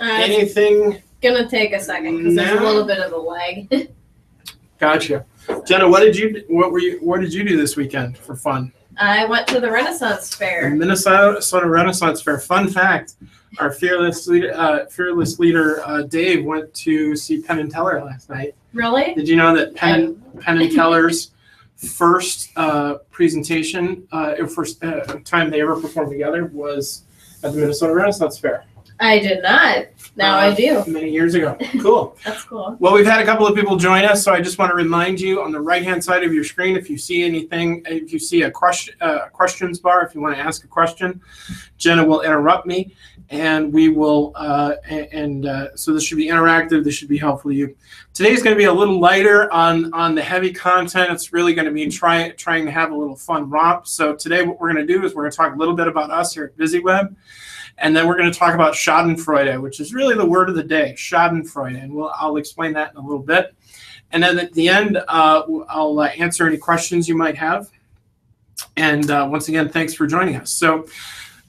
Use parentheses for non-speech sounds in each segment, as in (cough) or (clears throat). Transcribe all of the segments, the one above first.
Uh, Anything? it's gonna take a second because there's a little bit of a lag. (laughs) Gotcha. Jenna, what did you what were you what did you do this weekend for fun? I went to the Renaissance The Fair. Minnesota Renaissance Fair. Fun fact: Our fearless leader, uh, fearless leader uh, Dave went to see Penn and Teller last night. Really? Did you know that Penn Penn and Teller's first uh, presentation, uh, first uh, time they ever performed together, was at the Minnesota Renaissance Fair I did not. Now Uh, I do. many years ago. Cool. (laughs) That's cool. Well, we've had a couple of people join us, so I just want to remind you on the right-hand side of your screen, if you see anything, if you see a question, uh, questions bar, if you want to ask a question, Jenna will interrupt me, and we will, uh, and uh, so this should be interactive. This should be helpful to you. Today's going to be a little lighter on on the heavy content. It's really going to be trying trying to have a little fun romp. So today, what we're going to do is we're going to talk a little bit about us here at BizzyWeb. And then we're going to talk about Schadenfreude, which is really the word of the day, Schadenfreude, and we'll, I'll explain that in a little bit. And then at the end, uh, I'll uh, answer any questions you might have. And uh, once again, thanks for joining us. So,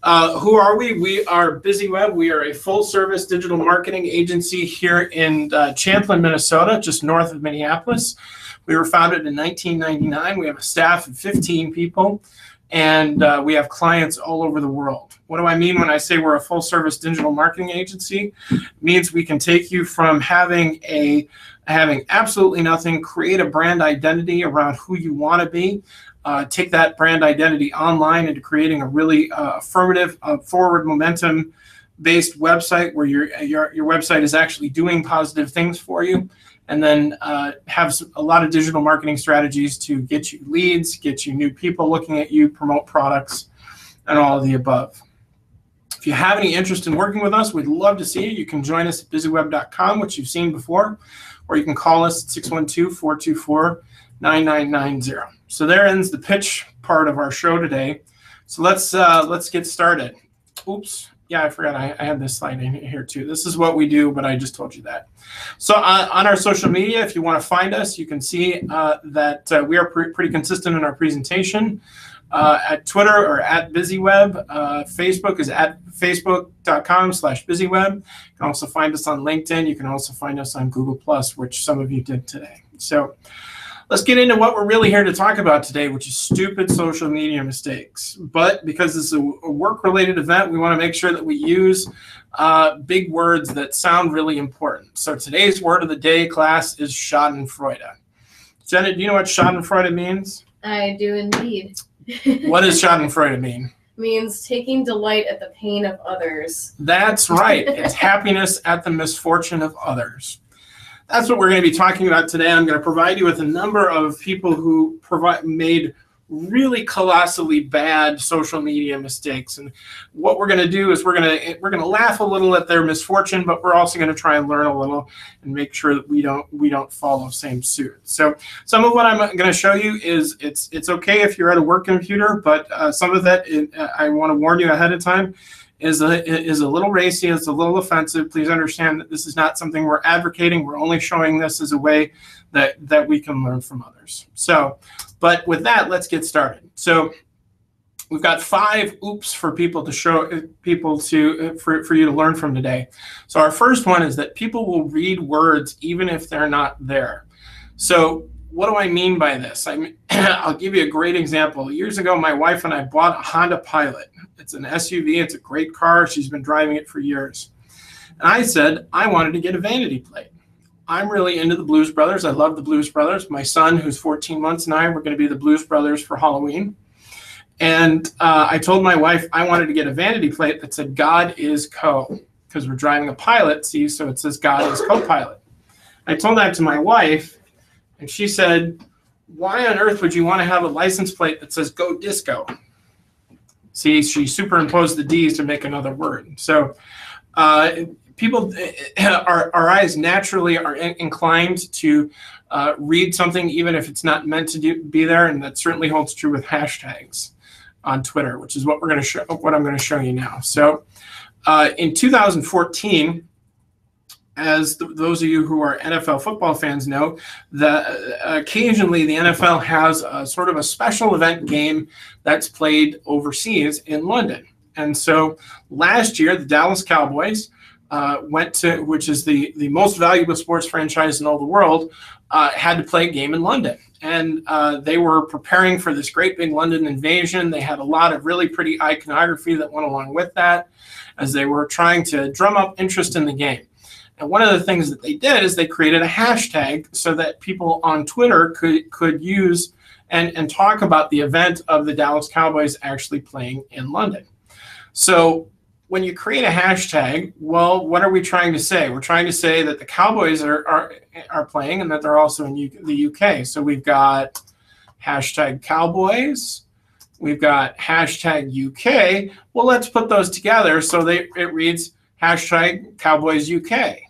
uh, who are we? We are BizzyWeb. We are a full-service digital marketing agency here in uh, Champlin, Minnesota, just north of Minneapolis. We were founded in 1999. We have a staff of 15 people and uh, we have clients all over the world. What do I mean when I say we're a full service digital marketing agency? It means we can take you from having a having absolutely nothing, create a brand identity around who you want to be, uh, take that brand identity online into creating a really uh, affirmative, uh, forward momentum based website where your, your your website is actually doing positive things for you and then uh, have a lot of digital marketing strategies to get you leads, get you new people looking at you, promote products, and all of the above. If you have any interest in working with us, we'd love to see you. You can join us at bizzyweb.com, which you've seen before, or you can call us at 612 424 9990. So there ends the pitch part of our show today. So let's uh, let's get started. Oops. Yeah, I forgot I, I had this slide in here too. This is what we do, but I just told you that. So uh, on our social media, if you want to find us, you can see uh, that uh, we are pre- pretty consistent in our presentation. Uh, at Twitter or at BizzyWeb. Uh, Facebook is at facebook.com slash BizzyWeb. You can also find us on LinkedIn. You can also find us on Google Plus, which some of you did today. So let's get into what we're really here to talk about today, which is stupid social media mistakes. But because this is a, work-related event, we want to make sure that we use uh, big words that sound really important. So today's word of the day, class, is Schadenfreude. Jenna, do you know what Schadenfreude means? I do indeed. (laughs) What does Schadenfreude mean? Means taking delight at the pain of others. That's right. It's (laughs) happiness at the misfortune of others. That's what we're going to be talking about today. I'm going to provide you with a number of people who provide made really colossally bad social media mistakes. And what we're going to do is we're going to we're going to laugh a little at their misfortune, but we're also going to try and learn a little and make sure that we don't we don't follow the same suit. So some of what I'm going to show you is it's it's okay if you're at a work computer, but uh, some of that uh, I want to warn you ahead of time is a is a little racy, it's a little offensive. Please understand that this is not something we're advocating. We're only showing this as a way that that we can learn from others. So, but with that, let's get started. So, we've got five oops for people to show people to for, for you to learn from today. So, our first one is that people will read words even if they're not there. So, what do I mean by this? I mean, (clears throat) I'll give you a great example. Years ago, my wife and I bought a Honda Pilot. It's an SUV. It's a great car. She's been driving it for years. And I said I wanted to get a vanity plate. I'm really into the Blues Brothers. I love the Blues Brothers. My son, who's 14 months, and I were going to be the Blues Brothers for Halloween. And uh, I told my wife I wanted to get a vanity plate that said "God is co," because we're driving a pilot. See, so it says "God is co-pilot." I told that to my wife, and she said, "Why on earth would you want to have a license plate that says "Go Disco"?" See, she superimposed the D's to make another word. So, uh, people, our, our eyes naturally are in, inclined to uh, read something even if it's not meant to do, be there, and that certainly holds true with hashtags on Twitter, which is what we're going to show. What I'm going to show you now. So, uh, in 2014 as th- those of you who are NFL football fans know, that uh, occasionally the NFL has a sort of a special event game that's played overseas in London. And so last year, the Dallas Cowboys uh, went to, which is the the most valuable sports franchise in all the world, uh, had to play a game in London, and uh, they were preparing for this great big London invasion. They had a lot of really pretty iconography that went along with that, as they were trying to drum up interest in the game. And one of the things that they did is they created a hashtag so that people on Twitter could could use and, and talk about the event of the Dallas Cowboys actually playing in London. So when you create a hashtag, well, what are we trying to say? We're trying to say that the Cowboys are are, are playing and that they're also in U- the UK. So we've got hashtag Cowboys. We've got hashtag UK. Well, let's put those together so they it reads hashtag Cowboys UK.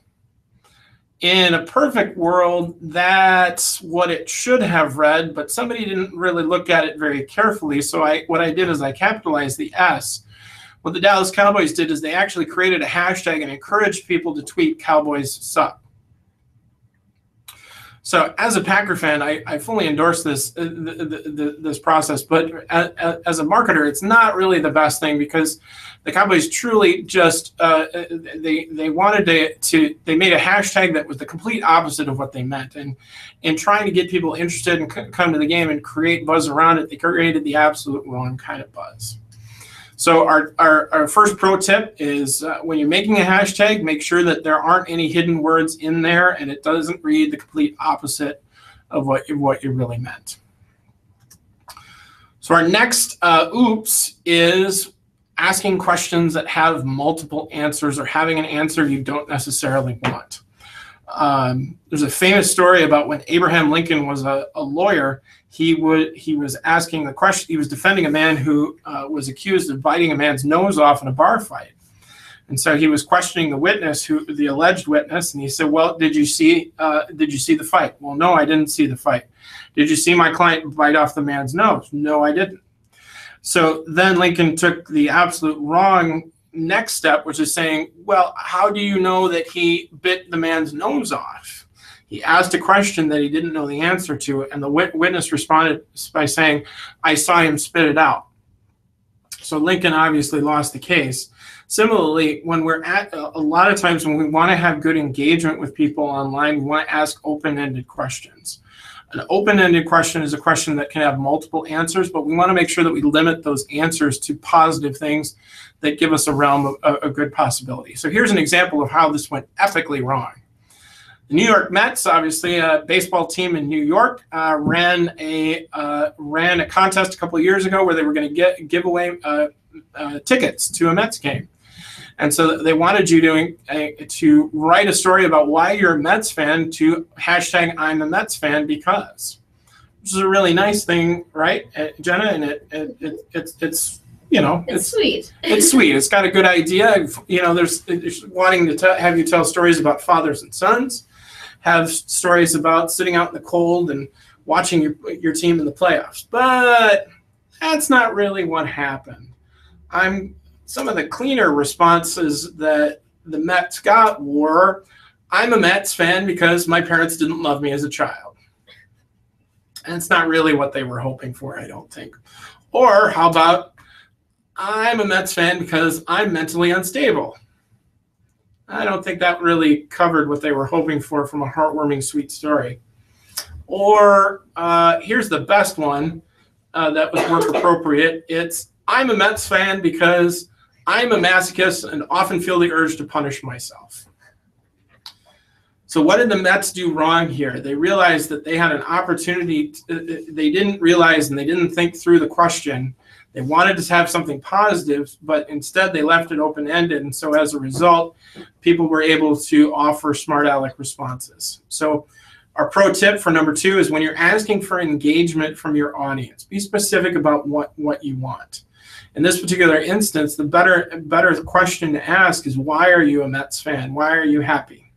In a perfect world, that's what it should have read, but somebody didn't really look at it very carefully. So I what I did is I capitalized the S. What the Dallas Cowboys did is they actually created a hashtag and encouraged people to tweet Cowboys suck. So as a Packer fan, I, I fully endorse this uh, the, the, this process, but as, as, a marketer, it's not really the best thing because the Cowboys truly just uh, they they wanted to, to they made a hashtag that was the complete opposite of what they meant, and in trying to get people interested and c- come to the game and create buzz around it, they created the absolute wrong kind of buzz. So our, our, our first pro tip is uh, when you're making a hashtag, make sure that there aren't any hidden words in there and it doesn't read the complete opposite of what you, what you really meant. So our next uh, oops is asking questions that have multiple answers or having an answer you don't necessarily want. Um, there's a famous story about when Abraham Lincoln was a, a lawyer he would he was asking the question he was defending a man who uh, was accused of biting a man's nose off in a bar fight. And so he was questioning the witness who the alleged witness and he said well did you see uh, did you see the fight? Well no i didn't see the fight. Did you see my client bite off the man's nose? No i didn't. So then lincoln took the absolute wrong next step which is saying well how do you know that he bit the man's nose off he asked a question that he didn't know the answer to, and the witness responded by saying, I saw him spit it out. So Lincoln obviously lost the case. Similarly, when we're at a lot of times when we want to have good engagement with people online, we want to ask open ended questions. An open ended question is a question that can have multiple answers, but we want to make sure that we limit those answers to positive things that give us a realm of a, good possibility. So here's an example of how this went epically wrong. The New York Mets, obviously a baseball team in New York, uh, ran a uh, ran a contest a couple of years ago where they were going to get give away uh, uh, tickets to a Mets game, and so they wanted you to uh, to write a story about why you're a Mets fan to hashtag I'm a Mets fan because, which is a really nice thing, right, uh, Jenna? And it, it, it it's it's you know it's, it's, sweet it's sweet it's got a good idea you know there's, there's wanting to t- have you tell stories about fathers and sons have stories about sitting out in the cold and watching your, your team in the playoffs. But that's not really what happened. I'm some of the cleaner responses that the Mets got were I'm a Mets fan because my parents didn't love me as a child. And it's not really what they were hoping for, I don't think. Or how about I'm a Mets fan because I'm mentally unstable. I don't think that really covered what they were hoping for from a heartwarming, sweet story. Or uh, here's the best one uh, that was work appropriate. It's I'm a Mets fan because I'm a masochist and often feel the urge to punish myself. So what did the Mets do wrong here? They realized that they had an opportunity. To, uh, they didn't realize and they didn't think through the question they wanted to have something positive, but instead they left it open ended. And so as a result, people were able to offer smart aleck responses. So our pro tip for number two is when you're asking for engagement from your audience, be specific about what, what you want. In this particular instance, the better better question to ask is why are you a Mets fan? Why are you happy?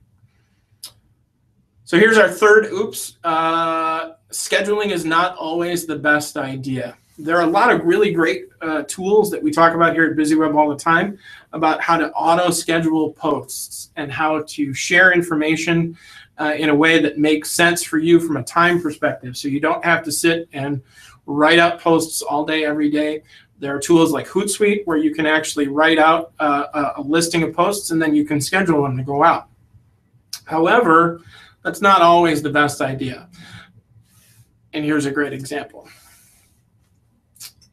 So here's our third oops. Uh, scheduling is not always the best idea there are a lot of really great uh, tools that we talk about here at BizzyWeb all the time about how to auto schedule posts and how to share information uh, in a way that makes sense for you from a time perspective. So you don't have to sit and write out posts all day, every day. There are tools like Hootsuite where you can actually write out uh, a, a listing of posts and then you can schedule them to go out. However, that's not always the best idea. And here's a great example.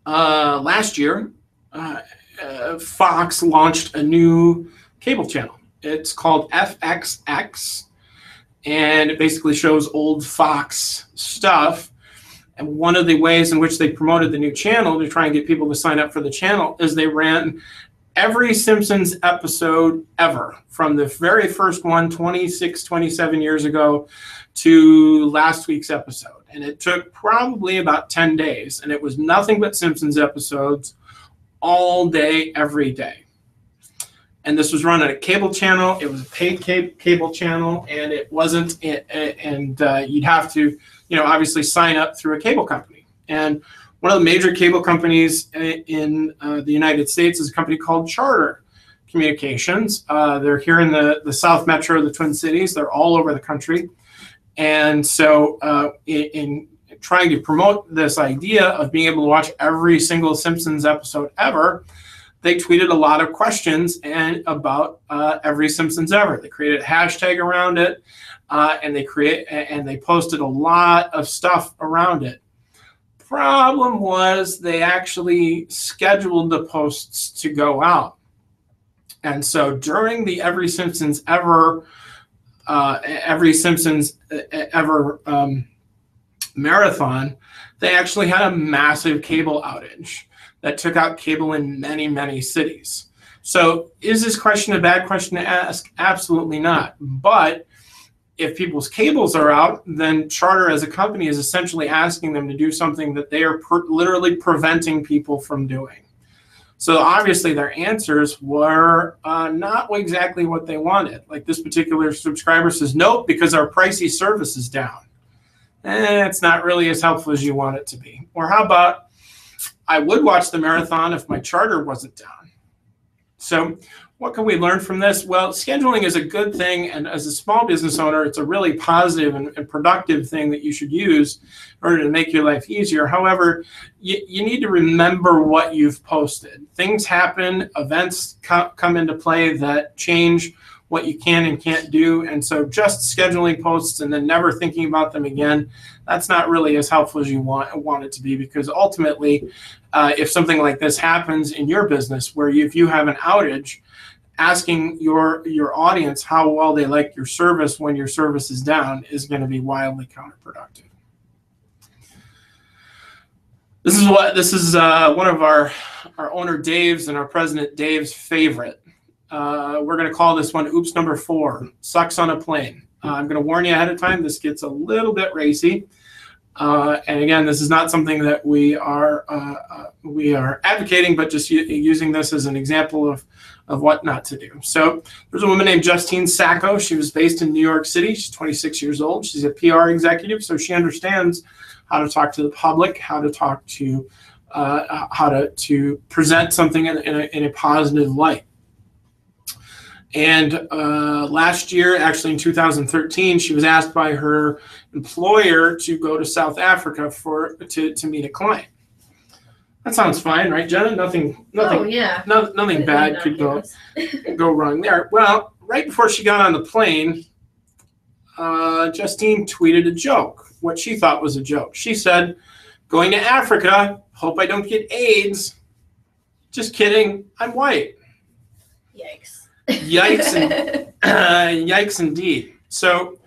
Uh, last year, uh, uh, Fox launched a new cable channel. It's called FXX, and it basically shows old Fox stuff. And one of the ways in which they promoted the new channel to try and get people to sign up for the channel is they ran every Simpsons episode ever from the very first one 26, 27 years ago to last week's episode. And it took probably about 10 days. And it was nothing but Simpsons episodes all day, every day. And this was run on a cable channel. It was a paid cable channel, and it wasn't. And uh, you'd have to, you know, obviously sign up through a cable company. And one of the major cable companies in uh, the United States is a company called Charter Communications. Uh, they're here in the, the South Metro, the Twin Cities. They're all over the country. And so, uh, in, in, trying to promote this idea of being able to watch every single Simpsons episode ever, they tweeted a lot of questions and about uh, every Simpsons ever. They created a hashtag around it, uh, and they create and they posted a lot of stuff around it problem was they actually scheduled the posts to go out. And so during the Every Simpsons Ever, uh, Every Simpsons Ever um, marathon, they actually had a massive cable outage that took out cable in many, many cities. So is this question a bad question to ask? Absolutely not. But if people's cables are out, then Charter as a company is essentially asking them to do something that they are per- literally preventing people from doing. So obviously their answers were uh, not exactly what they wanted. Like this particular subscriber says, nope, because our pricey service is down. Eh, it's not really as helpful as you want it to be. Or how about, I would watch the marathon if my charter wasn't down. So what can we learn from this? Well, scheduling is a good thing, and as a small business owner, it's a really positive and, and productive thing that you should use in order to make your life easier. However, you, you need to remember what you've posted. Things happen, events co- come into play that change what you can and can't do. And so just scheduling posts and then never thinking about them again, that's not really as helpful as you want, want it to be because ultimately, uh, if something like this happens in your business where you, if you have an outage, asking your your audience how well they like your service when your service is down is going to be wildly counterproductive. This is what this is uh, one of our our owner Dave's and our president Dave's favorite. Uh, we're going to call this one "Oops Number Four: Sucks on a Plane." Uh, I'm going to warn you ahead of time. This gets a little bit racy. Uh, and again, this is not something that we are uh, uh, we are advocating, but just using this as an example of of what not to do. So there's a woman named Justine Sacco. She was based in New York City. She's 26 years old. She's a PR executive, so she understands how to talk to the public, how to talk to uh, how to to present something in, in, a, in a positive light. And uh, last year, actually in 2013, she was asked by her employer to go to South Africa for to, to meet a client. That sounds fine, right, Jenna? Nothing, nothing, Oh, yeah. no, nothing bad could go (laughs) go wrong there. Well, right before she got on the plane, uh, Justine tweeted a joke, what she thought was a joke. She said, "Going to Africa. Hope I don't get AIDS." Just kidding. I'm white. Yikes. Yikes and uh, (laughs) (clears throat) yikes indeed. So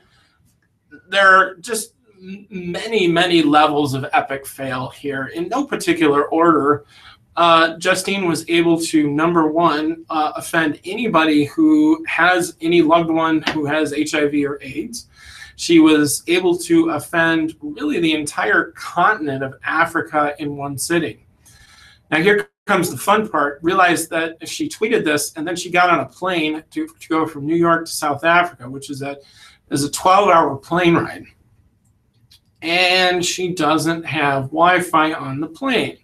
there are just many, many levels of epic fail here in no particular order. Uh, Justine was able to number one uh, offend anybody who has any loved one who has HIV or AIDS. She was able to offend really the entire continent of Africa in one sitting. Now here comes the fun part. Realize that she tweeted this, and then she got on a plane to, to go from New York to South Africa, which is a is a 12 hour plane ride. And she doesn't have Wi-Fi on the plane.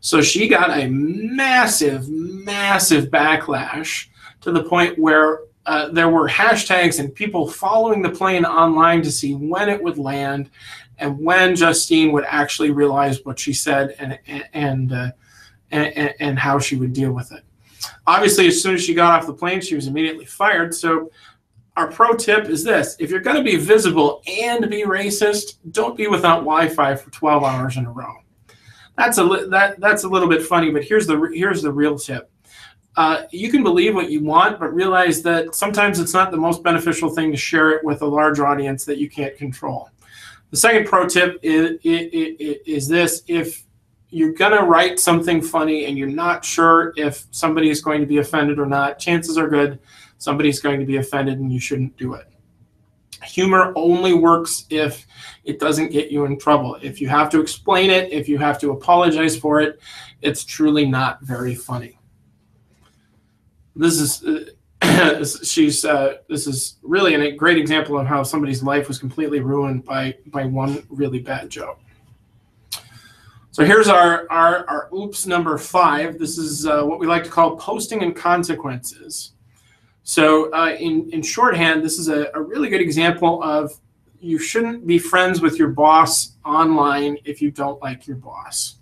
So she got a massive, massive backlash to the point where uh, there were hashtags and people following the plane online to see when it would land and when Justine would actually realize what she said and and uh, and, and, and how she would deal with it. Obviously, as soon as she got off the plane, she was immediately fired. So, our pro tip is this if you're going to be visible and be racist, don't be without Wi Fi for 12 hours in a row. That's a, li- that, that's a little bit funny, but here's the, re- here's the real tip. Uh, you can believe what you want, but realize that sometimes it's not the most beneficial thing to share it with a large audience that you can't control. The second pro tip is, is, is this if you're going to write something funny and you're not sure if somebody is going to be offended or not, chances are good somebody's going to be offended and you shouldn't do it. Humor only works if it doesn't get you in trouble. If you have to explain it, if you have to apologize for it, it's truly not very funny. This is. Uh, (clears throat) she's uh, this is really a great example of how somebody's life was completely ruined by by one really bad joke. So here's our, our, our oops number five. This is uh, what we like to call posting and consequences. So uh, in, in shorthand, this is a, a really good example of you shouldn't be friends with your boss online if you don't like your boss.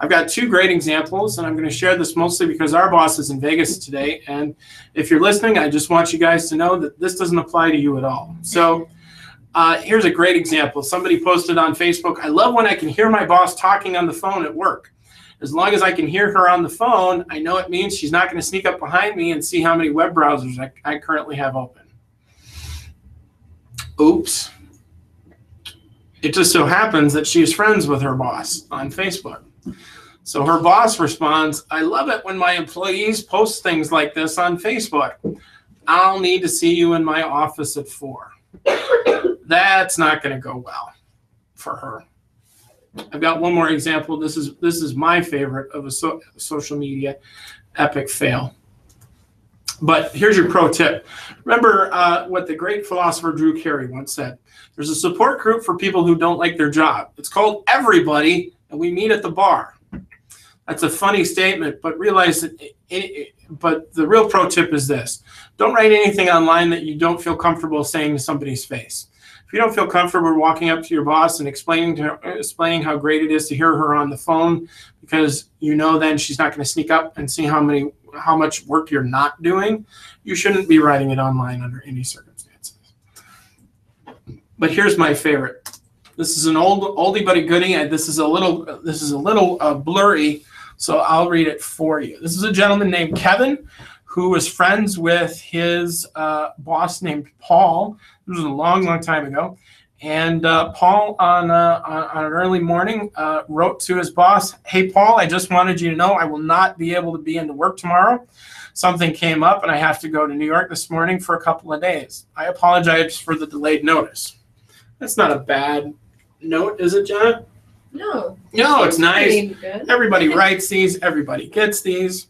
I've got two great examples, and I'm going to share this mostly because our boss is in Vegas today. And if you're listening, I just want you guys to know that this doesn't apply to you at all. So uh, here's a great example. Somebody posted on Facebook I love when I can hear my boss talking on the phone at work. As long as I can hear her on the phone, I know it means she's not going to sneak up behind me and see how many web browsers I, I currently have open. Oops. It just so happens that she's friends with her boss on Facebook. So her boss responds, I love it when my employees post things like this on Facebook. I'll need to see you in my office at four. That's not going to go well for her. I've got one more example. This is this is my favorite of a so, social media epic fail. But here's your pro tip. Remember uh, what the great philosopher Drew Carey once said. There's a support group for people who don't like their job. It's called Everybody, and we meet at the bar. That's a funny statement, but realize that. It, it, but the real pro tip is this: don't write anything online that you don't feel comfortable saying to somebody's face. If you don't feel comfortable walking up to your boss and explaining to her, explaining how great it is to hear her on the phone, because you know then she's not going to sneak up and see how many how much work you're not doing, you shouldn't be writing it online under any circumstances. But here's my favorite. This is an old oldie but a goodie. This is a little this is a little uh, blurry, so I'll read it for you. This is a gentleman named Kevin who was friends with his uh, boss named Paul. This was a long, long time ago. And uh, Paul, on, uh, on, on, an early morning, uh, wrote to his boss Hey, Paul, I just wanted you to know I will not be able to be into work tomorrow. Something came up and I have to go to New York this morning for a couple of days. I apologize for the delayed notice. That's not a bad note, is it, Jenna? No. No, it's nice. Everybody (laughs) writes these, everybody gets these.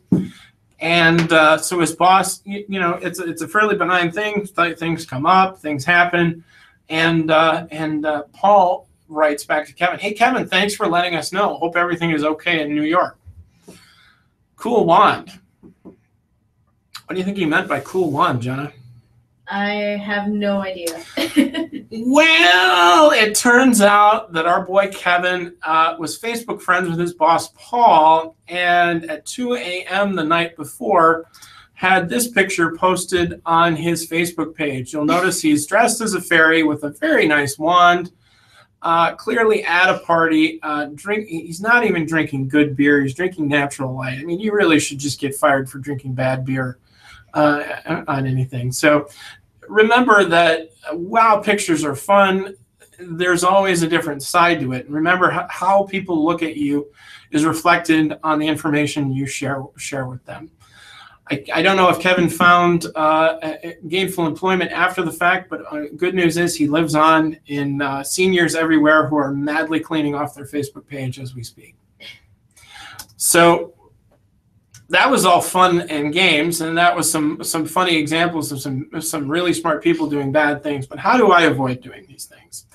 And uh, so his boss, you, you, know, it's it's a fairly benign thing. Things come up, things happen, and uh, and uh, Paul writes back to Kevin, "Hey Kevin, thanks for letting us know. Hope everything is okay in New York." Cool wand. What do you think he meant by cool wand, Jenna? I have no idea. (laughs) well, it turns out that our boy Kevin uh, was Facebook friends with his boss Paul, and at 2 a.m. the night before, had this picture posted on his Facebook page. You'll notice he's dressed as a fairy with a very nice wand. Uh, clearly at a party, uh, drink. He's not even drinking good beer. He's drinking natural light. I mean, you really should just get fired for drinking bad beer uh, on anything. So remember that while pictures are fun, there's always a different side to it. Remember how people look at you is reflected on the information you share share with them. I, I don't know if Kevin found uh, gainful employment after the fact, but uh, good news is he lives on in uh, seniors everywhere who are madly cleaning off their Facebook page as we speak. So that was all fun and games, and that was some some funny examples of some some really smart people doing bad things. But how do I avoid doing these things?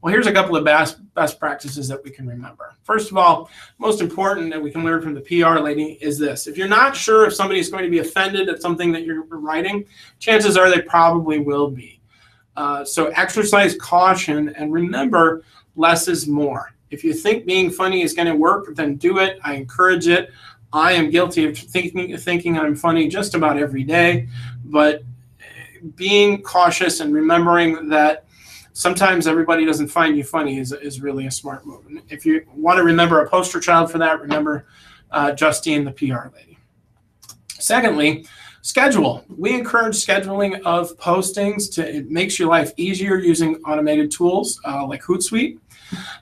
Well, here's a couple of best best practices that we can remember. First of all, most important that we can learn from the PR lady is this: if you're not sure if somebody is going to be offended at something that you're writing, chances are they probably will be. Uh, so exercise caution and remember, less is more. If you think being funny is going to work, then do it. I encourage it I am guilty of thinking thinking I'm funny just about every day, but being cautious and remembering that sometimes everybody doesn't find you funny is, is really a smart move. And if you want to remember a poster child for that, remember uh, Justine, the PR lady. Secondly, schedule. We encourage scheduling of postings to it makes your life easier using automated tools uh, like Hootsuite.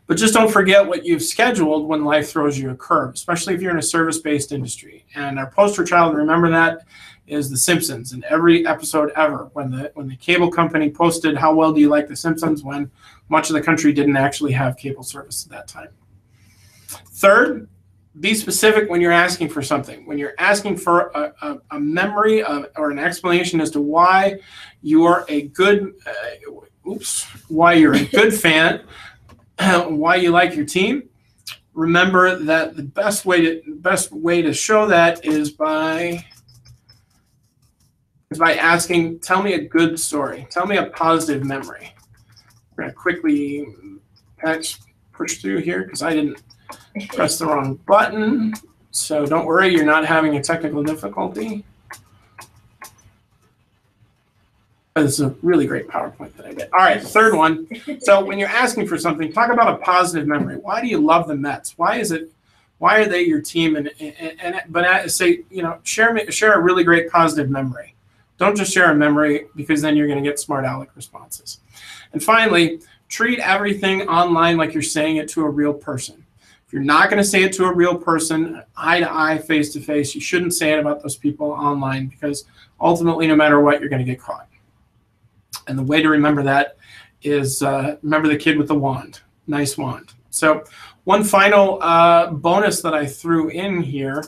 But just don't forget what you've scheduled when life throws you a curve, especially if you're in a service-based industry. And our poster child, remember that, is The Simpsons. In every episode ever, when the when the cable company posted how well do you like The Simpsons, when much of the country didn't actually have cable service at that time. Third, be specific when you're asking for something. When you're asking for a, a, a memory of, or an explanation as to why you are a good, uh, oops, why you're a (laughs) good fan, (clears throat) why you like your team. Remember that the best way to best way to show that is by is by asking, tell me a good story. Tell me a positive memory. We're gonna quickly patch push through here because I didn't press the wrong button. So don't worry, you're not having a technical difficulty. It's a really great PowerPoint that I did. All right, third one. So when you're asking for something, talk about a positive memory. Why do you love the Mets? Why is it? Why are they your team? And and, and but say you know share me share a really great positive memory. Don't just share a memory because then you're going to get smart aleck responses. And finally, treat everything online like you're saying it to a real person. You're not going to say it to a real person, eye to eye, face to face, you shouldn't say it about those people online because ultimately, no matter what, you're going to get caught. And the way to remember that is uh, remember the kid with the wand. Nice wand. So, one final uh, bonus that I threw in here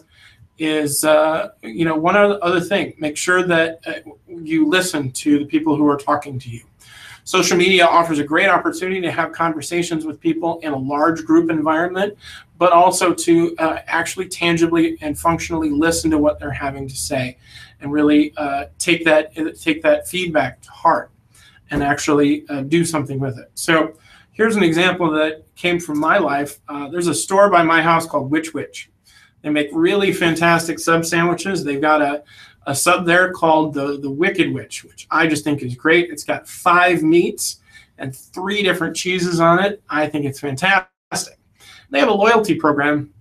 is, uh, you know, one other thing. Make sure that uh, you listen to the people who are talking to you. Social media offers a great opportunity to have conversations with people in a large group environment, but also to uh, actually tangibly and functionally listen to what they're having to say, and really uh, take that take that feedback to heart and actually uh, do something with it. So here's an example that came from my life. Uh, there's a store by my house called Which Wich. They make really fantastic sub sandwiches. They've got a, a sub there called the, the Wicked Witch, which I just think is great. It's got five meats and three different cheeses on it. I think it's fantastic. They have a loyalty program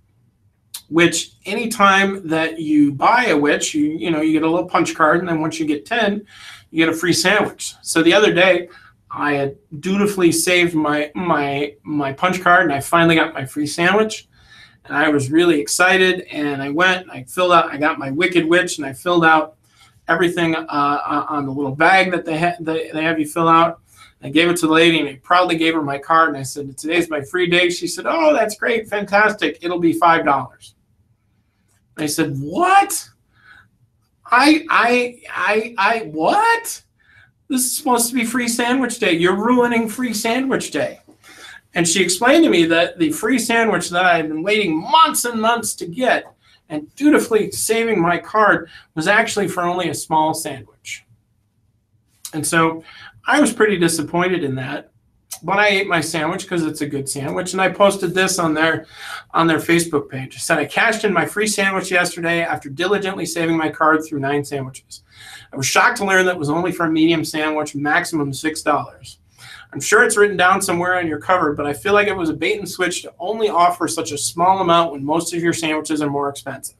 which anytime that you buy a witch, you you know, you get a little punch card, and then once you get 10, you get a free sandwich. So the other day, I had dutifully saved my my my punch card, and I finally got my free sandwich. And I was really excited, and I went, I filled out, I got my Wicked Witch, and I filled out everything uh, on the little bag that they, ha- they, they have you fill out. I gave it to the lady, and I proudly gave her my card, and I said, "Today's my free day." She said, "Oh, that's great, fantastic! It'll be five dollars." I said, "What?" I, I, I, I, what? This is supposed to be free sandwich day. You're ruining free sandwich day. And she explained to me that the free sandwich that I had been waiting months and months to get and dutifully saving my card was actually for only a small sandwich. And so I was pretty disappointed in that but I ate my sandwich because it's a good sandwich, and I posted this on their on their Facebook page. I said I cashed in my free sandwich yesterday after diligently saving my card through nine sandwiches. I was shocked to learn that it was only for a medium sandwich, maximum six dollars. I'm sure it's written down somewhere on your cover, but I feel like it was a bait and switch to only offer such a small amount when most of your sandwiches are more expensive.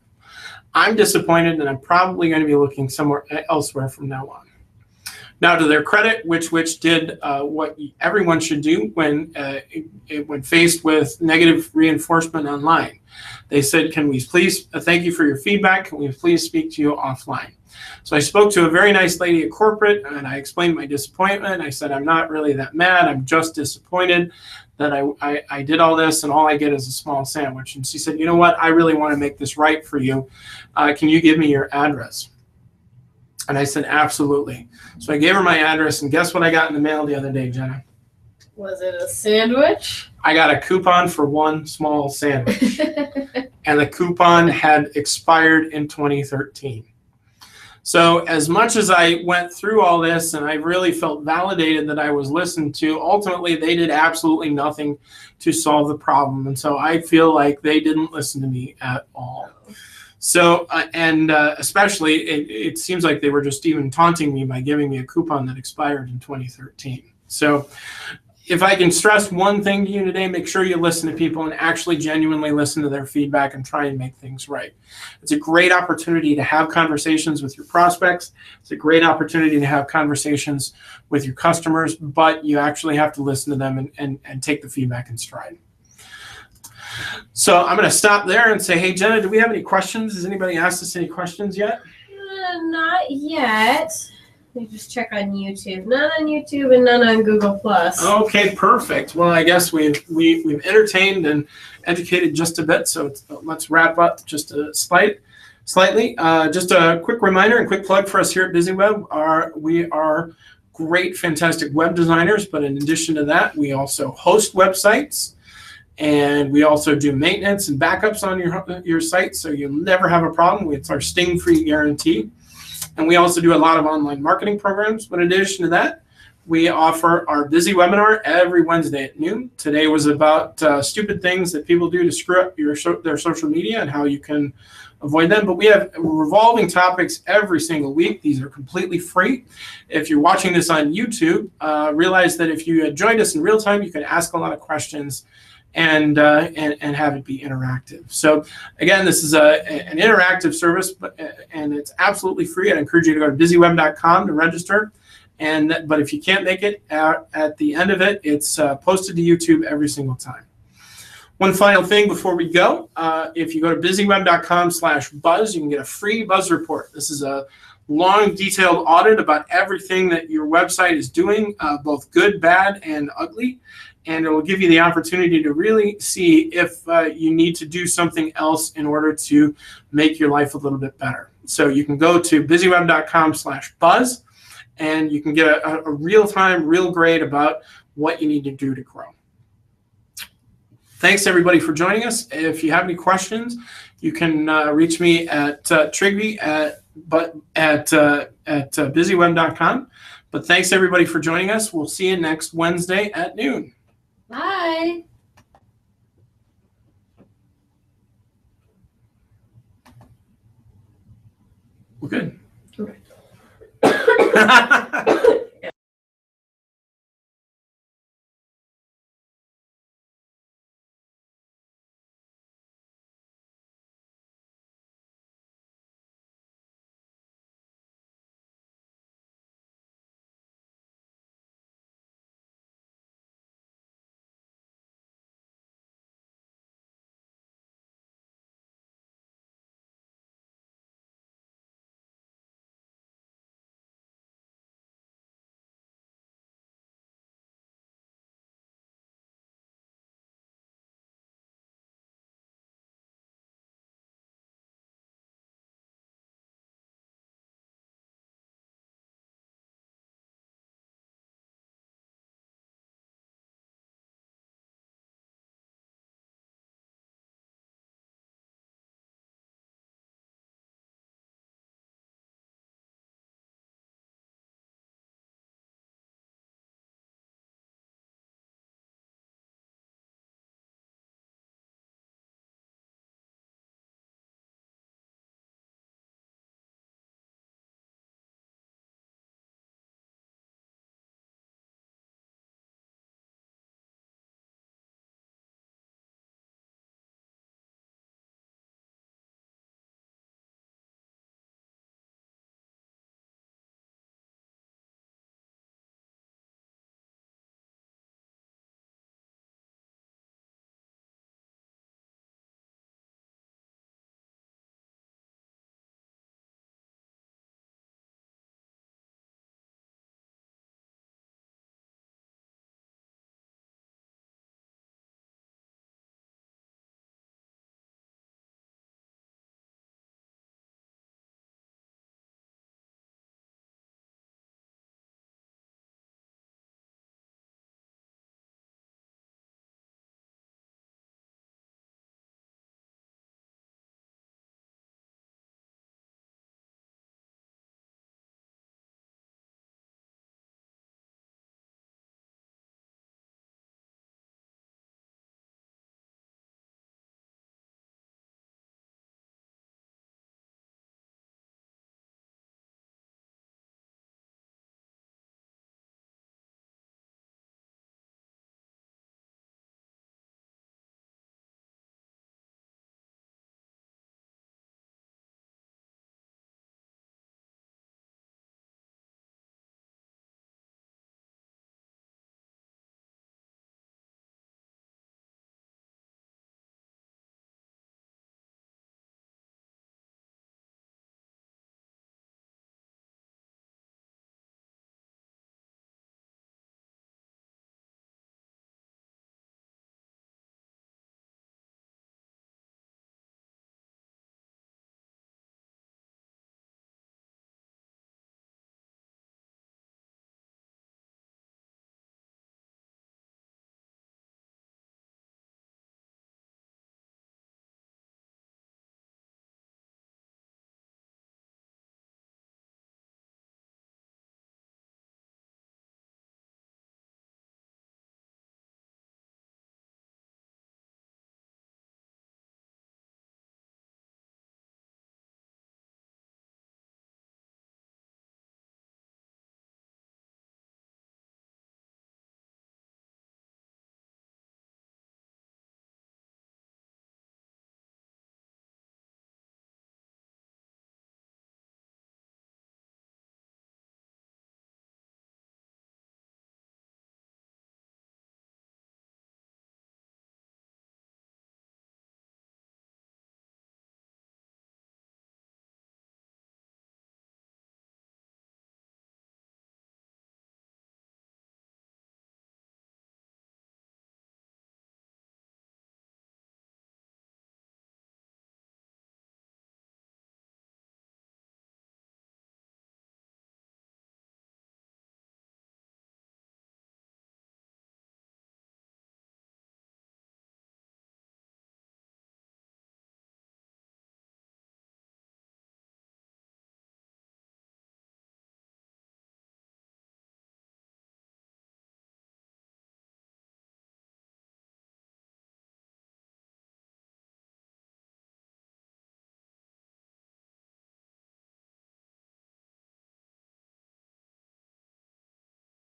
I'm disappointed, and I'm probably going to be looking somewhere elsewhere from now on. Now, to their credit, Which Wich did uh, what everyone should do when uh, it, when faced with negative reinforcement online. They said, "Can we please uh, thank you for your feedback? Can we please speak to you offline?" So I spoke to a very nice lady at corporate, and I explained my disappointment. I said, "I'm not really that mad. I'm just disappointed." that I, I, I, did all this and all I get is a small sandwich. And she said, you know what? I really want to make this right for you. Uh, can you give me your address? And I said, absolutely. So I gave her my address, and guess what I got in the mail the other day, Jenna? Was it a sandwich? I got a coupon for one small sandwich. (laughs) and the coupon had expired in 2013. So, as much as I went through all this and I really felt validated that I was listened to, ultimately they did absolutely nothing to solve the problem. And so I feel like they didn't listen to me at all. So, uh, and uh, especially, it, it seems like they were just even taunting me by giving me a coupon that expired in 2013. So, if I can stress one thing to you today, make sure you listen to people and actually genuinely listen to their feedback and try and make things right. It's a great opportunity to have conversations with your prospects. It's a great opportunity to have conversations with your customers, but you actually have to listen to them and, and, and take the feedback in stride. So I'm going to stop there and say, hey, Jenna, do we have any questions? Has anybody asked us any questions yet? Uh, not yet. Me just check on YouTube. None on YouTube and none on Google Plus. Okay, perfect. Well, I guess we've we, we've entertained and educated just a bit. So let's wrap up just a slight, slightly. Uh, just a quick reminder and quick plug for us here at BizzyWeb. Are we are great, fantastic web designers, but in addition to that, we also host websites and we also do maintenance and backups on your your site, so you'll never have a problem. It's our sting-free guarantee. And we also do a lot of online marketing programs. But in addition to that, we offer our BizzyWebinar every Wednesday at noon. Today was about uh, stupid things that people do to screw up your their social media and how you can avoid them. But we have revolving topics every single week. These are completely free. If you're watching this on YouTube, uh, realize that if you had joined us in real time, you can ask a lot of questions and, uh, and, and have it be interactive. So again, this is a, an interactive service, but, and it's absolutely free. I'd encourage you to go to bizzyweb.com to register. And but if you can't make it at, at the end of it, it's uh, posted to YouTube every single time. One final thing before we go, uh, if you go to bizzyweb.com slash buzz, you can get a free buzz report. This is a long, detailed audit about everything that your website is doing, uh, both good, bad, and ugly and it will give you the opportunity to really see if uh, you need to do something else in order to make your life a little bit better. So you can go to bizzyweb.com slash buzz and you can get a, a real-time, real grade about what you need to do to grow. Thanks everybody for joining us. If you have any questions, you can uh, reach me at uh, Trygve at but at uh, at uh, bizzyweb.com. But thanks everybody for joining us. We'll see you next Wednesday at noon. Bye. We're good. Okay. (coughs) (laughs)